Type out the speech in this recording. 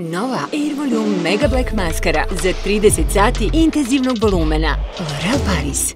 Nova Airvolume Mega Black Maskara za 30 sati intenzivnog volumena. L'Oreal Paris.